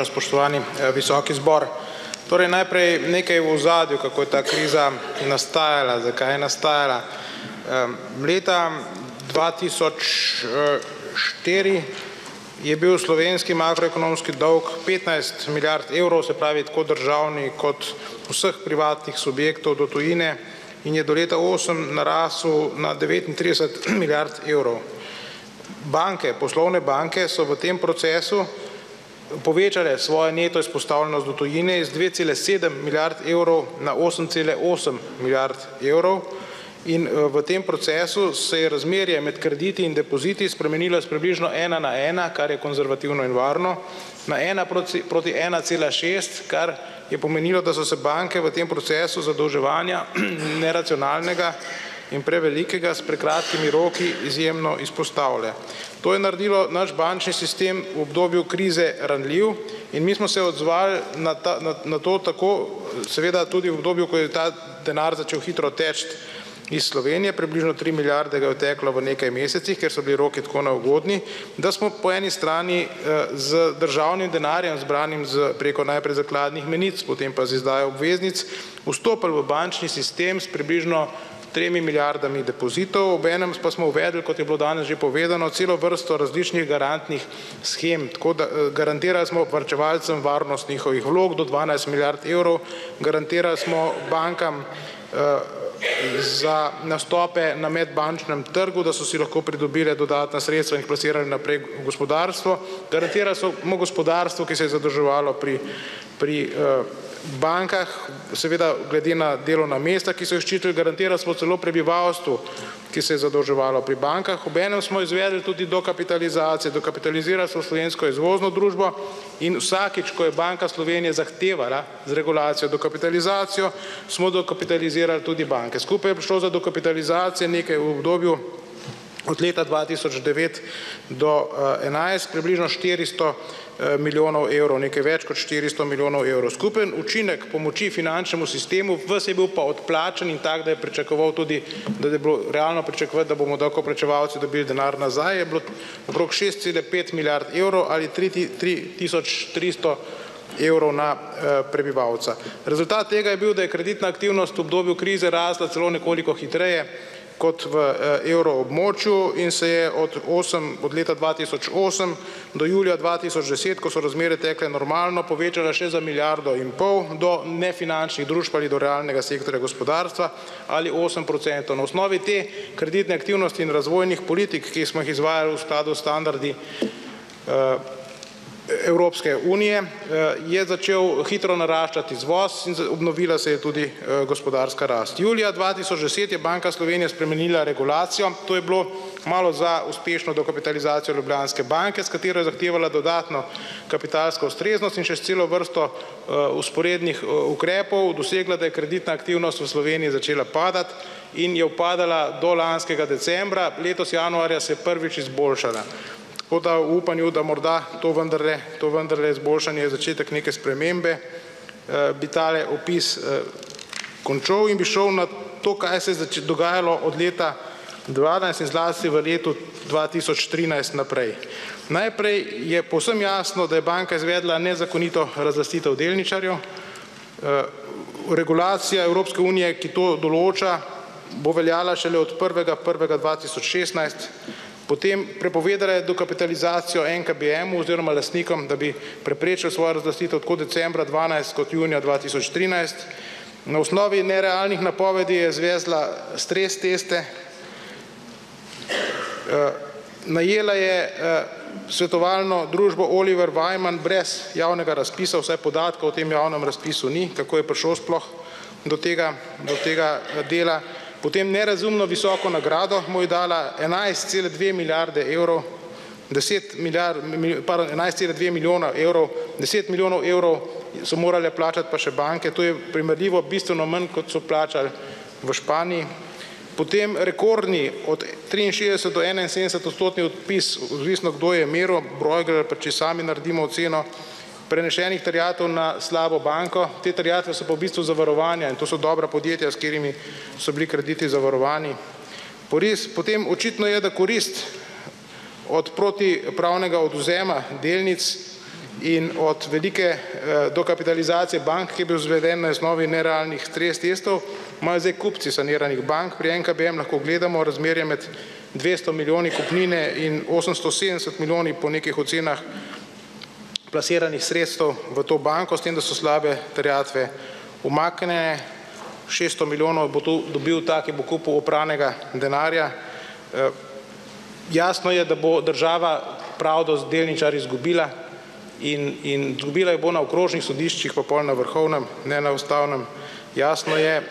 predsedujoča, spoštovani visoki zbor. Torej najprej nekaj v ozadju, kako je ta kriza nastajala, zakaj je nastajala. Leta dva tisoč štiri je bil slovenski makroekonomski dolg petnajst milijard evrov, se pravi tako državni kot vseh privatnih subjektov do tujine in je do leta osem narasel na devetintrideset milijard evrov. Banke, poslovne banke so v tem procesu povečale svojo neto izpostavljenost do tujine iz dve cele sedem milijard evrov na osem cele osem milijard evrov. In v tem procesu se je razmerje med krediti in depoziti spremenilo s približno ena na ena, kar je konzervativno in varno, na ena proti proti ena cela šest, kar je pomenilo, da so se banke v tem procesu zadolževanja neracionalnega in prevelikega s prekratkimi roki izjemno izpostavile. To je naredilo naš bančni sistem v obdobju krize ranljiv in mi smo se odzvali na ta na na to tako seveda tudi v obdobju, ko je ta denar začel hitro teči iz Slovenije, približno tri milijarde ga je odteklo v nekaj mesecih, ker so bili roki tako neugodni, da smo po eni strani z državnim denarjem, zbranim s preko najprej zakladnih menic, potem pa z izdajo obveznic, vstopili v bančni sistem s približno tremi milijardami depozitov, obenem pa smo uvedli, kot je bilo danes že povedano, celo vrsto različnih garantnih shem, tako da garantirali smo varčevalcem varnost njihovih vlog do dvanajst milijard evrov, garantirali smo bankam za nastope na medbančnem trgu, da so si lahko pridobile dodatna sredstva in jih plasirale naprej v gospodarstvo, garantirali smo gospodarstvu, ki se je zadolževalo pri pri bankah, seveda glede na delovna mesta, ki so jih ščitili, garantirali smo celo prebivalstvu, ki se je zadolževalo pri bankah, obenem smo izvedli tudi dokapitalizacijo, dokapitalizirali smo Slovensko izvozno družbo in vsakič, ko je Banka Slovenije zahtevala z regulacijo dokapitalizacijo, smo dokapitalizirali tudi banke. Skupaj je prišlo za dokapitalizacijo nekaj v obdobju od leta dva tisoč devet do enajst približno štiristo milijonov evrov, nekaj več kot štiristo milijonov evrov. Skupen učinek pomoči finančnemu sistemu, ves je bil pa odplačan in tak, da je pričakoval tudi, da je bilo realno pričakovati, da bomo davkoplačevalci dobili denar nazaj, je bilo okrog šest cele pet milijard evrov ali tri tri tisoč tristo evrov na prebivalca. Rezultat tega je bil, da je kreditna aktivnost v obdobju krize rasla celo nekoliko hitreje kot v evroobmočju in se je od osem od leta dva tisoč osem do julija dva tisoč deset, ko so razmere tekle normalno, povečala še za milijardo in pol do nefinančnih družb ali do realnega sektorja gospodarstva ali osem procentov. Na osnovi te kreditne aktivnosti in razvojnih politik, ki smo jih izvajali v skladu s standardi Evropske unije, je začel hitro naraščati izvoz in obnovila se je tudi gospodarska rast. Julija dva tisoč deset je Banka Slovenije spremenila regulacijo, to je bilo malo za uspešno dokapitalizacijo Ljubljanske banke, s katero je zahtevala dodatno kapitalsko ustreznost in še s celo vrsto vzporednih ukrepov dosegla, da je kreditna aktivnost v Sloveniji začela padati in je upadala do lanskega decembra, letos januarja se je prvič izboljšala. Tako da v upanju, da morda to vendarle to vendarle izboljšanje začetek neke spremembe, bi tale opis končal in bi šel na to, kaj se je dogajalo od leta dvanajst in zlasti v letu dva tisoč trinajst naprej. Najprej je povsem jasno, da je banka izvedla nezakonito razlastitev delničarjev. Regulacija Evropske unije, ki to določa, bo veljala šele od prvega prvega dva tisoč šestnajst, potem prepovedala je dokapitalizacijo NKBM-u oziroma lastnikom, da bi preprečili svojo razlastitev tako decembra dvanajst kot junija dva tisoč trinajst. Na osnovi nerealnih napovedi je zvezla stres teste, najela je svetovalno družbo Oliver Wyman brez javnega razpisa, vsaj podatkov o tem javnem razpisu ni, kako je prišlo sploh do tega do tega dela. Potem nerazumno visoko nagrado mu je dala enajst cele dve milijarde evrov, deset pardon, enajst cele dve milijona evrov, deset milijonov evrov so morale plačati pa še banke, to je primerljivo bistveno manj, kot so plačali v Španiji. Potem rekordni od triinšestdeset do enainsedemdesetodstotni odpis, odvisno, kdo je meril, Bruegel, pa če sami naredimo oceno prenešenih terjatev na slabo banko. Te terjatve so pa v bistvu zavarovanja in to so dobra podjetja, s katerimi so bili krediti zavarovani. Potem očitno je, da korist od protipravnega odvzema delnic in od velike eh, dokapitalizacije bank, ki je bil zveden na osnovi nerealnih stres testov, imajo zdaj kupci saniranih bank, pri NKBM lahko gledamo razmerje med dvesto milijoni kupnine in osemsto sedemdeset milijoni po nekih ocenah plasiranih sredstev v to banko, s tem, da so slabe terjatve umaknjene, šeststo milijonov bo tu dobil ta, ki bo kupil opranega denarja. Jasno je, da bo država pravdo z delničarji izgubila in in izgubila jo bo na okrožnih sodiščih pa pol na vrhovnem, ne na ustavnem. Jasno je,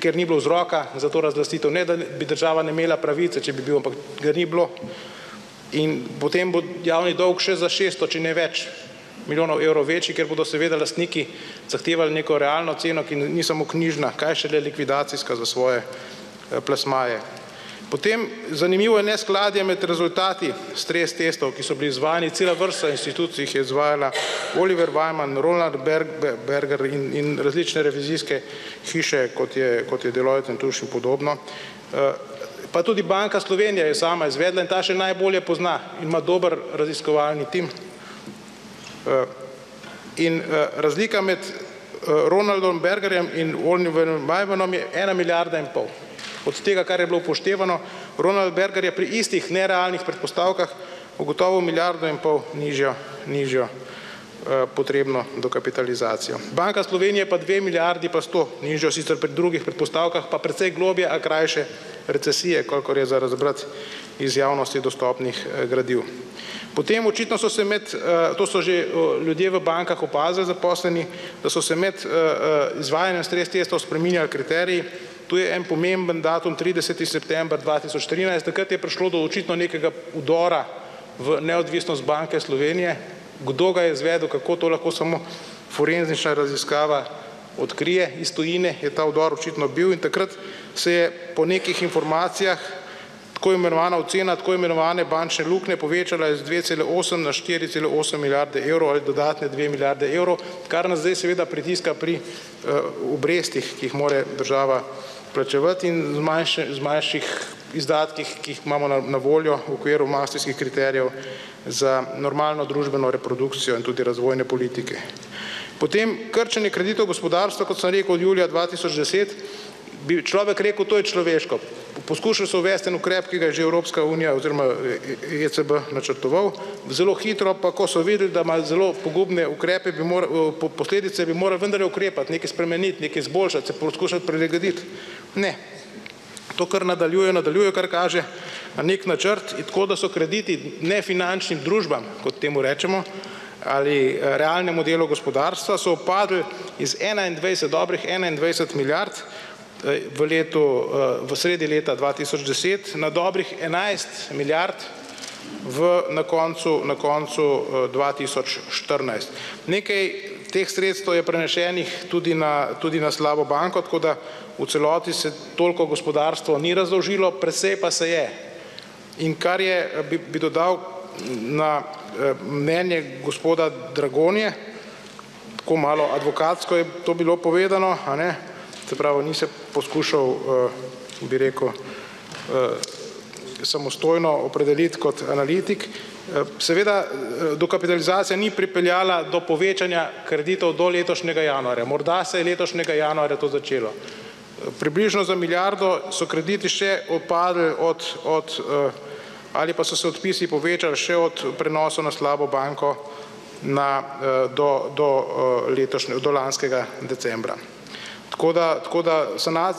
ker ni bilo vzroka za to razlastitev, ne da bi država ne imela pravice, če bi bil, ampak ga ni bilo. In potem bo javni dolg še za šeststo, če ne več milijonov evrov večji, ker bodo seveda lastniki zahtevali neko realno ceno, ki ni samo knjižna, kaj šele likvidacijska za svoje plasmaje. Potem zanimivo je neskladje med rezultati stres testov, ki so bili izvajani, cela vrsta institucij jih je izvajala, Oliver Wyman, Roland Berger in in različne revizijske hiše, kot je kot je Deloitte in Touche in podobno. Pa tudi Banka Slovenije je sama izvedla in ta še najbolje pozna in ima dober raziskovalni tim. In razlika med Ronaldom Bergerjem in Oliverjem Wymanom je ena milijarda in pol. Od tega, kar je bilo upoštevano, Ronald Berger je pri istih nerealnih predpostavkah ugotovil milijardo in pol nižjo nižjo potrebno dokapitalizacijo. Banka Slovenije pa dve milijardi pa sto nižjo, sicer pri drugih predpostavkah pa precej globlje, a krajše recesije, kolikor je za razbrati iz javnosti dostopnih gradiv. Potem očitno so se med, to so že ljudje v bankah opazili, zaposleni, da so se med izvajanjem stres testov spreminjali kriteriji. Tu je en pomemben datum, trideseti september dva tisoč trinajst, takrat je prišlo do očitno nekega vdora v neodvisnost Banke Slovenije. Kdo ga je izvedel, kako, to lahko samo forenzična raziskava odkrije. Iz tujine je ta vdor očitno bil in takrat se je po nekih informacijah tako imenovana ocena tako imenovane bančne luknje povečala iz dve cele osem na štiri cele osem milijarde evrov ali dodatne dve milijarde evrov, kar nas zdaj seveda pritiska pri obrestih, ki jih more država plačevati in z z manjših izdatkih, ki jih imamo na na voljo v okviru maastrichtskih kriterijev za normalno družbeno reprodukcijo in tudi razvojne politike. Potem krčenje kreditov gospodarstva, kot sem rekel, od julija dva tisoč deset, bi človek rekel, to je človeško. Poskušal so uvesti en ukrep, ki ga je že Evropska unija oziroma ECB načrtoval, zelo hitro pa, ko so videli, da ima zelo pogubne ukrepe, bi posledice, bi morali vendarle ukrepati, nekaj spremeniti, nekaj izboljšati, se poskušati prilagoditi. Ne. To kar nadaljujejo, nadaljujejo, kar kaže na neki načrt, tako da so krediti nefinančnim družbam, kot temu rečemo, ali realnemu delu gospodarstva, so upadli iz enaindvajset, dobrih enaindvajset milijard v letu v sredi leta dva tisoč deset na dobrih enajst milijard v na koncu na koncu dva tisoč štirinajst. Nekaj teh sredstev je prenešenih tudi na tudi na slabo banko, tako da v celoti se toliko gospodarstvo ni razdolžilo, precej pa se je. In kar je, bi bi dodal na mnenje gospoda Dragonje, tako malo advokatsko je to bilo povedano, a ne, se pravi, ni se poskušal, bi rekel, samostojno opredeliti kot analitik. Seveda dokapitalizacija ni pripeljala do povečanja kreditov do letošnjega januarja, morda se je letošnjega januarja to začelo. Približno za milijardo so krediti še upadli od od ali pa so se odpisi povečali še od prenosov na slabo banko na do do do lanskega decembra. Tako da tako da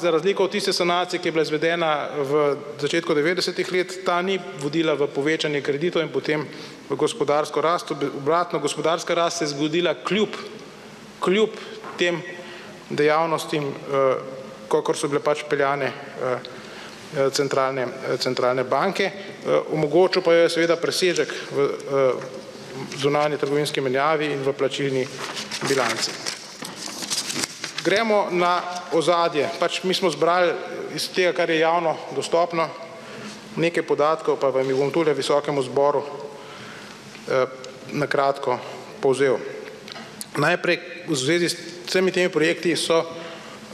za razliko od tiste sanacije, ki je bila izvedena v začetku devetdesetih let, ta ni vodila v povečanje kreditov in potem v gospodarsko rast, obratno, gospodarska rast se je zgodila kljub kljub tem dejavnostim, kakor so bile pač peljane centralne centralne banke. Omogočil pa jo je seveda presežek v zunanjetrgovinski menjavi in v plačilni bilanci. Gremo na ozadje. Pač mi smo zbrali iz tega, kar je javno dostopno, nekaj podatkov, pa vam jih bom tule visokemu zboru na kratko povzel. Najprej v zvezi s vsemi temi projekti so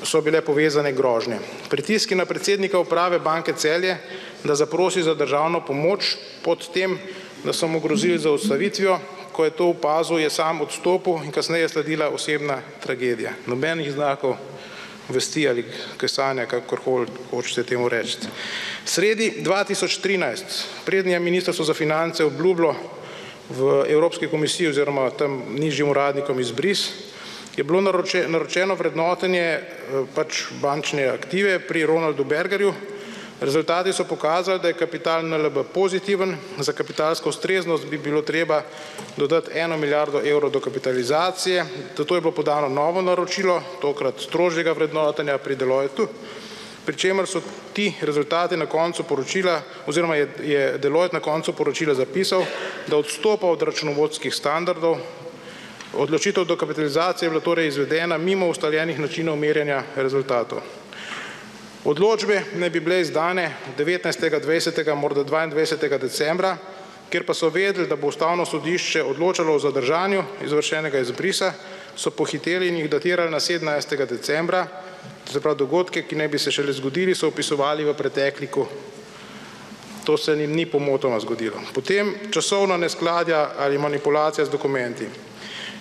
so bile povezane grožnje. Pritiski na predsednika uprave Banke Celje, da zaprosi za državno pomoč pod tem, da so mu grozili z odstavitvijo, ko je to opazil, je sam odstopil in kasneje je sledila osebna tragedija. Nobenih znakov vesti ali kesanja, kakor hočete temu reči. Sredi dva tisoč trinajst, preden je Ministrstvo za finance obljubilo v Evropski komisiji oziroma tam nižjim uradnikom izbris, je bilo naročeno vrednotenje pač bančne aktive pri Ronaldu Bergerju. Rezultati so pokazali, da je kapital NLB pozitiven, za kapitalsko ustreznost bi bilo treba dodati eno milijardo evrov dokapitalizacije, zato je bilo podano novo naročilo, tokrat strožjega vrednotenja pri Deloittu, pri čemer so ti rezultati na koncu poročila oziroma je je Deloitte na koncu poročila zapisal, da odstopa od računovodskih standardov. Odločitev dokapitalizacije je bila torej izvedena mimo ustaljenih načinov merjenja rezultatov. Odločbe naj bi bile izdane devetnajstega, dvajsetega, morda dvaindvajsetega decembra, ker pa so vedeli, da bo ustavno sodišče odločalo o zadržanju izvršenega izbrisa, so pohiteli in jih datirali na sedemnajstega decembra, se pravi dogodke, ki naj bi se šele zgodili, so opisovali v pretekliku. To se jim ni pomotoma zgodilo. Potem časovna neskladja ali manipulacija z dokumenti.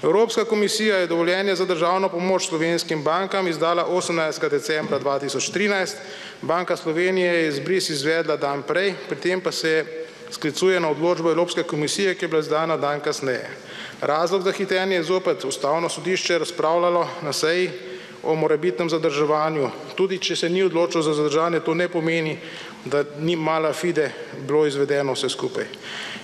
Evropska komisija je dovoljenje za državno pomoč slovenskim bankam izdala osemnajstega decembra dva tisoč trinajst, Banka Slovenije je izbris izvedla dan prej, pri tem pa se sklicuje na odločbo Evropske komisije, ki je bila izdana dan kasneje. Razlog za hitenje je zopet ustavno sodišče razpravljalo na seji o morebitnem zadrževanju. Tudi če se ni odločilo za zadržanje, to ne pomeni, da ni mala fide bilo izvedeno vse skupaj.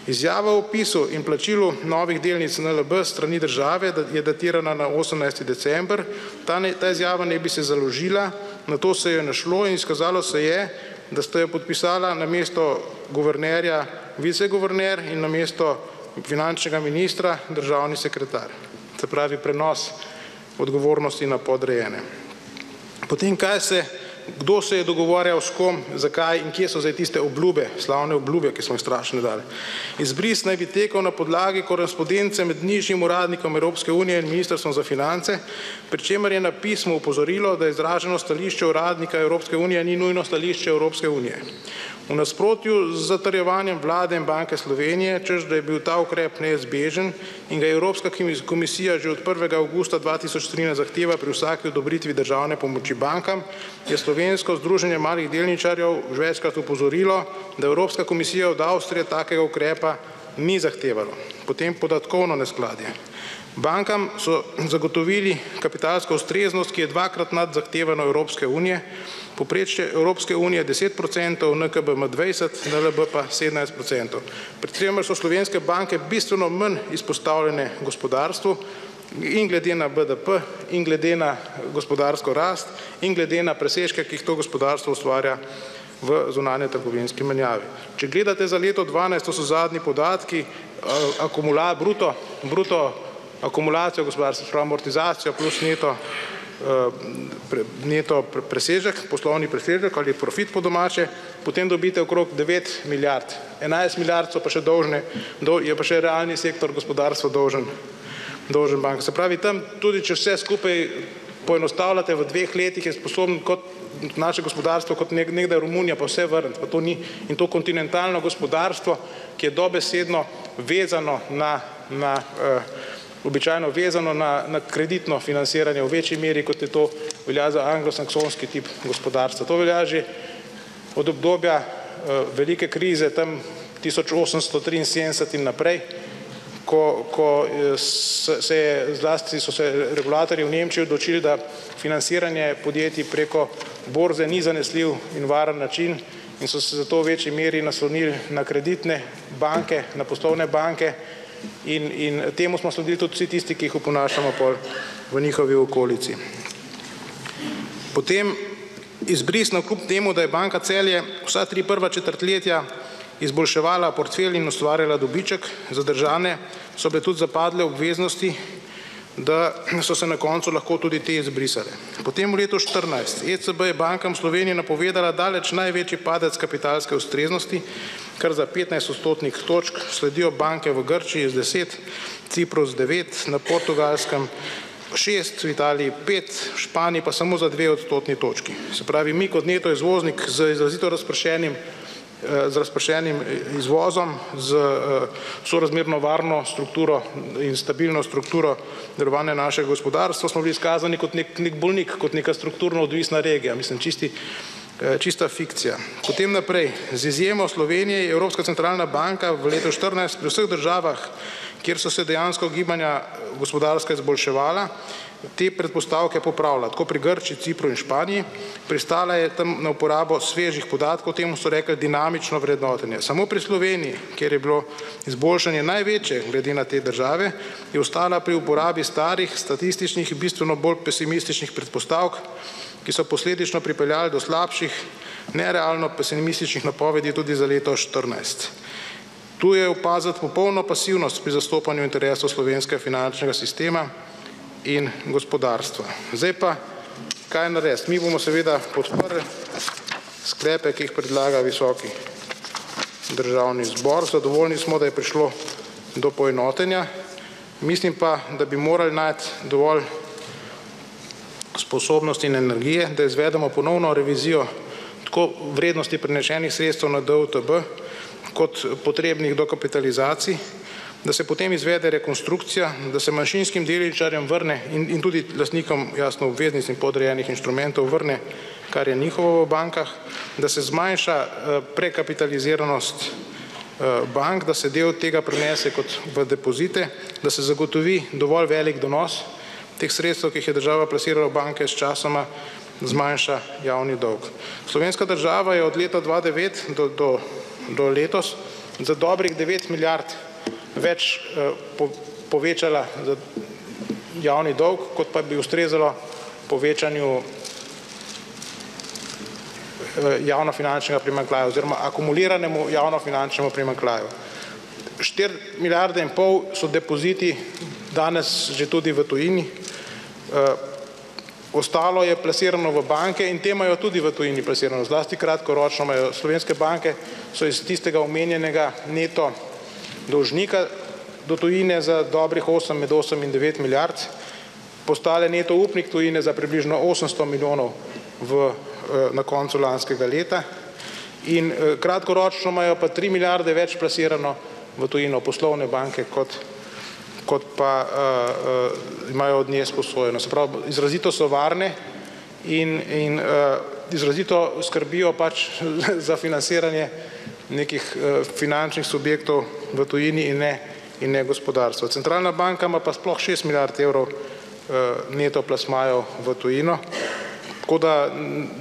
Izjava o vpisu in plačilu novih delnic NLB strani države je datirana na osemnajsti december, ta ta izjava naj bi se založila, nato se je našlo in izkazalo se je, da sta jo podpisala namesto guvernerja viceguverner in namesto finančnega ministra državni sekretar. Se pravi prenos odgovornosti na podrejene. Potem kaj se, kdo se je dogovarjal s kom, zakaj in kje so zdaj tiste obljube, slavne obljube, ki smo jih strašno dali. Izbris naj bi tekel na podlagi korespondence med nižjim uradnikom Evropske unije in Ministrstvom za finance, pri čemer je na pismu opozorilo, da izraženo stališče uradnika Evropske unije ni nujno stališče Evropske unije. V nasprotju z zatrjevanjem Vlade in Banke Slovenije, češ da je bil ta ukrep neizbežen in ga je Evropska komisija že od prvega avgusta dva tisoč trinajst zahteva pri vsaki odobritvi državne pomoči bankam, je Slovensko združenje malih delničarjev že večkrat opozorilo, da Evropska komisija od Avstrije takega ukrepa ni zahtevala. Potem podatkovno neskladje. Bankam so zagotovili kapitalsko ustreznost, ki je dvakrat nad zahtevano Evropske unije, povprečje Evropske unije deset procentov, NKBM dvajset, NLB pa sedemnajst procentov. Pri čemer so slovenske banke bistveno manj izpostavljene gospodarstvu in glede na BDP in glede na gospodarsko rast in glede na presežke, ki jih to gospodarstvo ustvarja v zunanjetrgovinski menjavi. Če gledate za leto dvanajst, to so zadnji podatki, bruto bruto akumulacijo gospodarstva, se pravi amortizacijo plus neto neto presežek, poslovni presežek ali profit po domače, potem dobite okrog devet milijard. Enajst milijard so pa še dolžne, je pa še realni sektor gospodarstva dolžen dolžen Se pravi, tam tudi če vse skupaj poenostavljate, v dveh letih je sposoben kot naše gospodarstvo kot nekdaj Romunija pa vse vrniti, pa to ni. In to kontinentalno gospodarstvo, ki je dobesedno vezano na na običajno vezano na na kreditno financiranje v večji meri, kot je to velja za anglosaksonski tip gospodarstva. To velja že od obdobja velike krize tam tisoč osemsto triinsedemdeset in naprej, ko ko se je zlasti so se regulatorji v Nemčiji odločili, da financiranje podjetij preko borze ni zanesljiv in varen način in so se zato v večji meri naslonili na kreditne banke, na poslovne banke in in temu smo sledili tudi vsi tisti, ki jih oponašamo pol v njihovi okolici. Potem izbris navkljub temu, da je Banka Celje vsa tri prva četrtletja izboljševala portfelj in ustvarjala dobiček, zadržane so bile tudi zapadle obveznosti, da so se na koncu lahko tudi te izbrisale. Potem v letu štirinajst ECB je bankam Slovenije napovedala daleč največji padec kapitalske ustreznosti, kar za petnajst odstotnih točk, sledijo banke v Grčiji z deset, Ciprus devet, na Portugalskem šest, v Italiji pet, v Španiji pa samo za dve odstotni točki. Se pravi, mi kot neto izvoznik z izrazito razpršenim z razpršenim izvozom, z sorazmerno varno strukturo in stabilno strukturo delovanja našega gospodarstva, smo bili izkazani kot nek, nek bolnik, kot neka strukturno odvisna regija, mislim, čisti, čista fikcija. Potem naprej, z izjemo Slovenije je Evropska centralna banka v letu štirinajst pri vseh državah, kjer so se dejansko gibanja gospodarska izboljševala, te predpostavke popravila, tako pri Grčiji, Cipru in Španiji, pristala je tam na uporabo svežih podatkov, temu so rekli dinamično vrednotenje. Samo pri Sloveniji, kjer je bilo izboljšanje največje glede na te države, je ostala pri uporabi starih statističnih, bistveno bolj pesimističnih predpostavk, ki so posledično pripeljali do slabših, nerealno pesimističnih napovedi tudi za leto štirinajst. Tu je opaziti popolno pasivnost pri zastopanju interesov slovenskega finančnega sistema in gospodarstva. Zdaj pa, kaj narediti? Mi bomo seveda podprli sklepe, ki jih predlaga visoki državni zbor. Zadovoljni smo, da je prišlo do poenotenja. Mislim pa, da bi morali najti dovolj sposobnosti in energije, da izvedemo ponovno revizijo tako vrednosti prenešenih sredstev na DUTB kot potrebnih dokapitalizacij, da se potem izvede rekonstrukcija, da se manjšinskim delničarjem vrne in, in tudi lastnikom jasno obveznic in podrejenih inštrumentov vrne, kar je njihovo v bankah, da se zmanjša prekapitaliziranost bank, da se del tega prenese kot v depozite, da se zagotovi dovolj velik donos teh sredstev, ki jih je država plasirala v banke, sčasoma zmanjša javni dolg. Slovenska država je od leta dva devet do, do, do letos za dobrih devet milijard več povečala za javni dolg, kot pa bi ustrezalo povečanju javnofinančnega primanjkljaja oziroma akumuliranemu javnofinančnemu primanjkljaju. Štiri milijarde in pol so depoziti danes že tudi v tujini, ostalo je plasirano v banke in te imajo tudi v tujini plasirano, zlasti kratkoročno imajo. Slovenske banke, so iz tistega omenjenega neto dolžnika do tujine za dobrih osem, med osem in devet milijard, postale neto upnik tujine za približno osemsto milijonov v na koncu lanskega leta. In kratkoročno imajo pa tri milijarde več plasirano v tujino poslovne banke kot kot pa imajo od nje sposojeno. Se pravi, izrazito so varne in in izrazito skrbijo pač za financiranje nekih finančnih subjektov v tujini in ne in ne gospodarstva. Centralna banka ima pa sploh šest milijard evrov neto plasmajev v tujino, tako da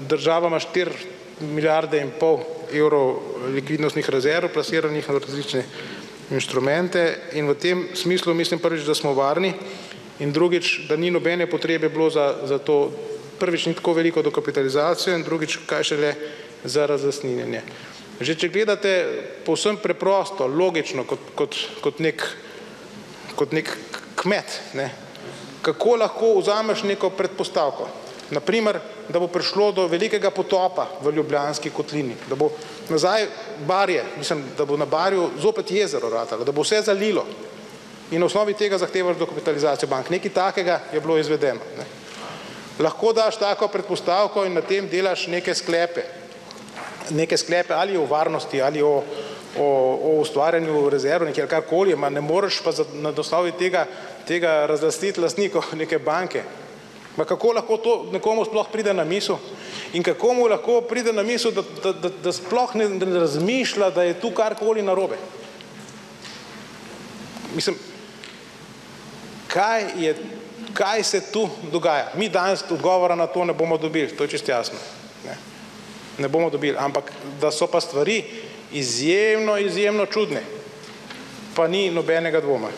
država ima štiri milijarde in pol evrov likvidnostnih rezerv plasiranih v različne inštrumente in v tem smislu mislim prvič, da smo varni in drugič, da ni nobene potrebe bilo za za to, prvič ni tako veliko dokapitalizacijo in drugič, kaj šele za razlastninjenje. Že če gledate povsem preprosto, logično kot kot kot neki kot neki kmet, ne, kako lahko vzameš neko predpostavko, na primer, da bo prišlo do velikega potopa v Ljubljanski kotlini, da bo nazaj Barje, mislim, da bo na Barju zopet jezero ratalo, da bo vse zalilo in na osnovi tega zahtevaš dokapitalizacijo bank. Nekaj takega je bilo izvedeno, ne. Lahko daš tako predpostavko in na tem delaš neke sklepe, neke sklepe ali o varnosti ali o o o ustvarjanju rezerv nekje ali karkoli, ma ne moreš pa na osnovi tega tega razlastiti lastnikov neke banke. Ma kako lahko to nekomu sploh pride na misel in kako mu lahko pride na misel, da da da da sploh ne ne razmišlja, da je tu karkoli narobe. Mislim, kaj je, kaj se tu dogaja? Mi danes odgovora na to ne bomo dobili, to je čisto jasno, ne. Ne bomo dobili, ampak da so pa stvari izjemno, izjemno čudne, pa ni nobenega dvoma.